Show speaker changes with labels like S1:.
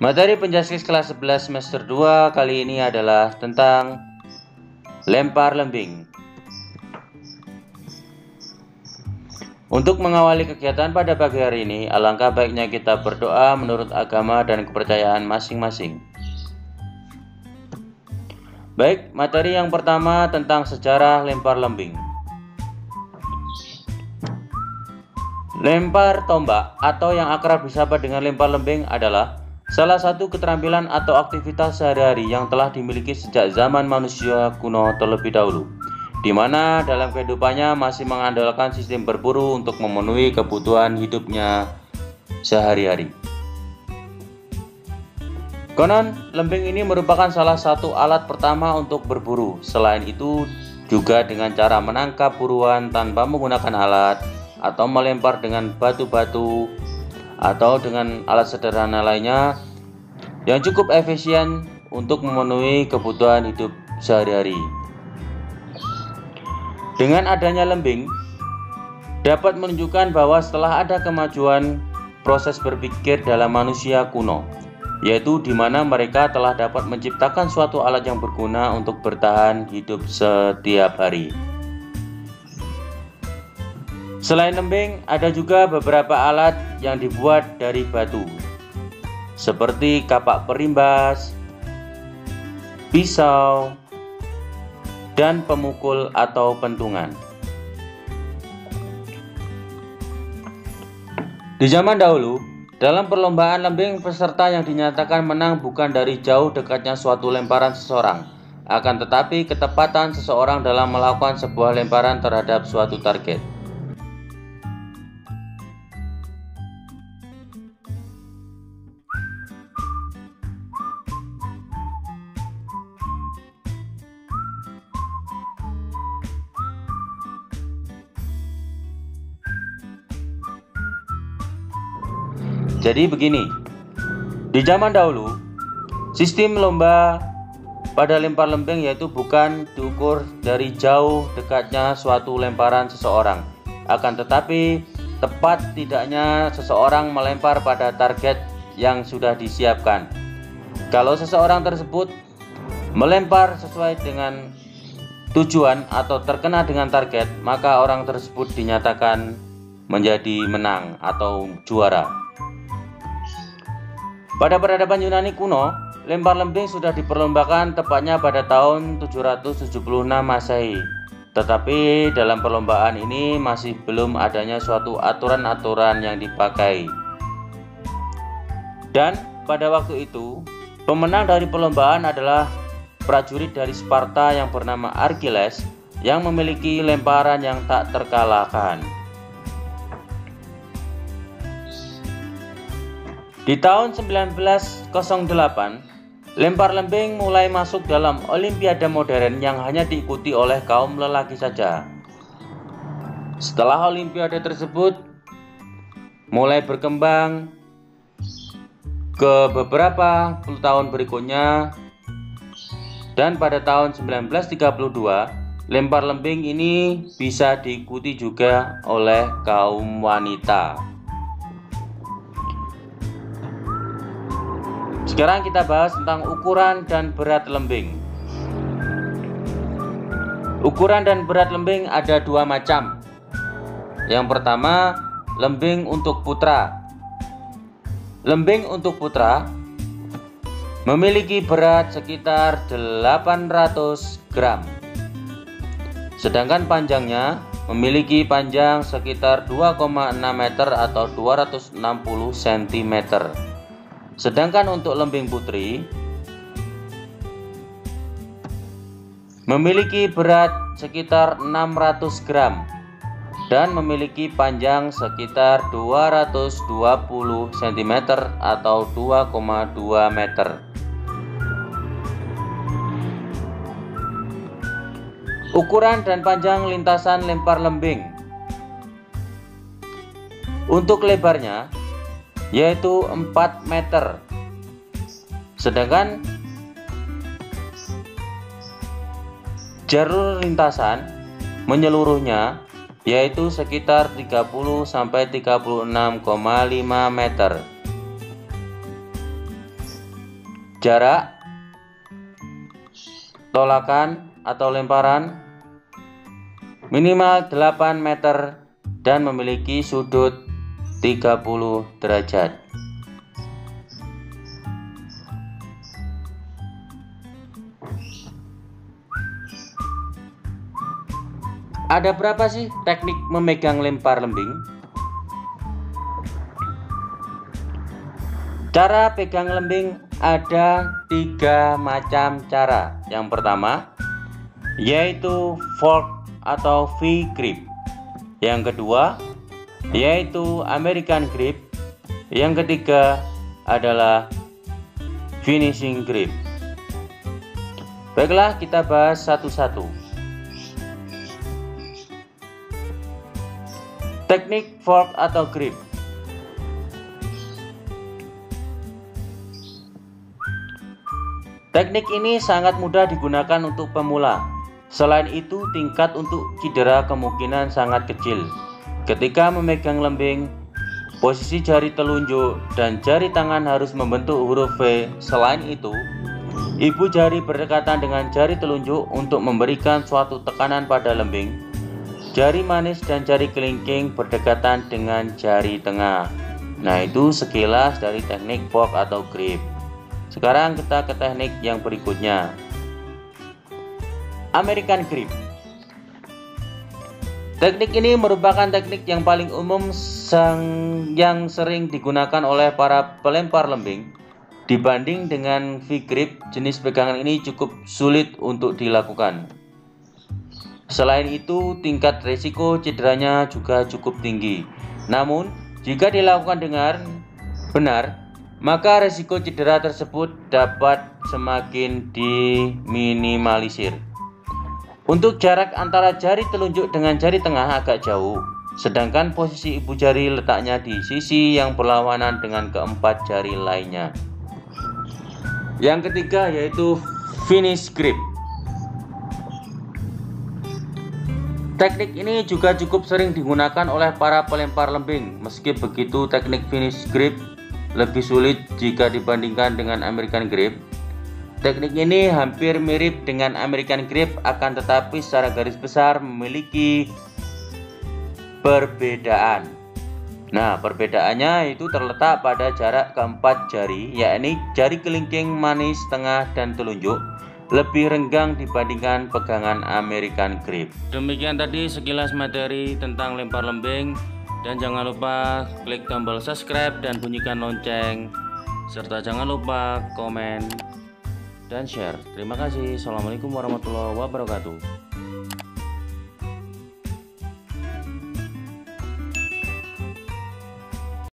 S1: Materi penjaskis kelas 11 semester 2 kali ini adalah tentang lempar lembing. Untuk mengawali kegiatan pada pagi hari ini, alangkah baiknya kita berdoa menurut agama dan kepercayaan masing-masing. Baik, materi yang pertama tentang sejarah lempar lembing. Lempar tombak atau yang akrab disapa dengan lempar lembing adalah Salah satu keterampilan atau aktivitas sehari-hari yang telah dimiliki sejak zaman manusia kuno terlebih dahulu, di mana dalam kehidupannya masih mengandalkan sistem berburu untuk memenuhi kebutuhan hidupnya sehari-hari. Konon, lembing ini merupakan salah satu alat pertama untuk berburu. Selain itu, juga dengan cara menangkap buruan tanpa menggunakan alat atau melempar dengan batu-batu atau dengan alat sederhana lainnya yang cukup efisien untuk memenuhi kebutuhan hidup sehari-hari. Dengan adanya lembing, dapat menunjukkan bahwa setelah ada kemajuan proses berpikir dalam manusia kuno, yaitu di mana mereka telah dapat menciptakan suatu alat yang berguna untuk bertahan hidup setiap hari. Selain lembing, ada juga beberapa alat yang dibuat dari batu, seperti kapak perimbas, pisau, dan pemukul atau pentungan. Di zaman dahulu, dalam perlombaan lembing, peserta yang dinyatakan menang bukan dari jauh dekatnya suatu lemparan seseorang, akan tetapi ketepatan seseorang dalam melakukan sebuah lemparan terhadap suatu target. Jadi begini, di zaman dahulu, sistem lomba pada lempar lembing yaitu bukan diukur dari jauh dekatnya suatu lemparan seseorang, akan tetapi tepat tidaknya seseorang melempar pada target yang sudah disiapkan. Kalau seseorang tersebut melempar sesuai dengan tujuan atau terkena dengan target, maka orang tersebut dinyatakan menjadi menang atau juara. Pada peradaban Yunani kuno, lempar lembing sudah diperlombakan tepatnya pada tahun 776 Masehi. Tetapi dalam perlombaan ini masih belum adanya suatu aturan-aturan yang dipakai. Dan pada waktu itu, pemenang dari perlombaan adalah prajurit dari Sparta yang bernama Archiles yang memiliki lemparan yang tak terkalahkan. Di tahun 1908, lempar lembing mulai masuk dalam olimpiade modern yang hanya diikuti oleh kaum lelaki saja. Setelah olimpiade tersebut mulai berkembang ke beberapa puluh tahun berikutnya dan pada tahun 1932 lempar lembing ini bisa diikuti juga oleh kaum wanita. Sekarang kita bahas tentang ukuran dan berat lembing. Ukuran dan berat lembing ada dua macam. Yang pertama, lembing untuk putra. Lembing untuk putra memiliki berat sekitar 800 gram. Sedangkan panjangnya memiliki panjang sekitar 2,6 meter atau 260 cm. Sedangkan untuk lembing putri memiliki berat sekitar 600 gram dan memiliki panjang sekitar 220 cm atau 2,2 meter. Ukuran dan panjang lintasan lempar lembing Untuk lebarnya yaitu 4 meter. Sedangkan jalur lintasan menyeluruhnya yaitu sekitar 30 sampai 36,5 meter. jarak, tolakan atau lemparan minimal 8 meter dan memiliki sudut 30 derajat. Ada berapa sih teknik memegang lempar lembing? Cara pegang lembing ada tiga macam cara. Yang pertama yaitu fork atau V grip. Yang kedua yaitu American grip. Yang ketiga adalah finishing grip. Baiklah, kita bahas satu-satu. Teknik fork atau grip. Teknik ini sangat mudah digunakan untuk pemula. Selain itu, tingkat untuk cedera kemungkinan sangat kecil. Ketika memegang lembing, posisi jari telunjuk dan jari tangan harus membentuk huruf V. Selain itu, ibu jari berdekatan dengan jari telunjuk untuk memberikan suatu tekanan pada lembing Jari manis dan jari kelingking berdekatan dengan jari tengah. Nah, itu sekilas dari teknik fork atau grip. Sekarang kita ke teknik yang berikutnya. American grip. Teknik ini merupakan teknik yang paling umum sang yang sering digunakan oleh para pelempar lembing. Dibanding dengan V-grip, jenis pegangan ini cukup sulit untuk dilakukan. Selain itu, tingkat risiko cederanya juga cukup tinggi. Namun, jika dilakukan dengan benar, maka risiko cedera tersebut dapat semakin diminimalisir. Untuk jarak antara jari telunjuk dengan jari tengah agak jauh, sedangkan posisi ibu jari letaknya di sisi yang berlawanan dengan keempat jari lainnya. Yang ketiga yaitu finish grip. Teknik ini juga cukup sering digunakan oleh para pelempar lembing. Meski begitu, teknik finish grip lebih sulit jika dibandingkan dengan American grip. Teknik ini hampir mirip dengan American grip akan tetapi secara garis besar memiliki perbedaan. Nah, perbedaannya itu terletak pada jarak keempat jari, yakni jari kelingking, manis, tengah, dan telunjuk lebih renggang dibandingkan pegangan American Grip. Demikian tadi sekilas materi tentang lempar lembing dan jangan lupa klik tombol subscribe dan bunyikan lonceng serta jangan lupa komen dan share. Terima kasih. Assalamualaikum warahmatullahi wabarakatuh.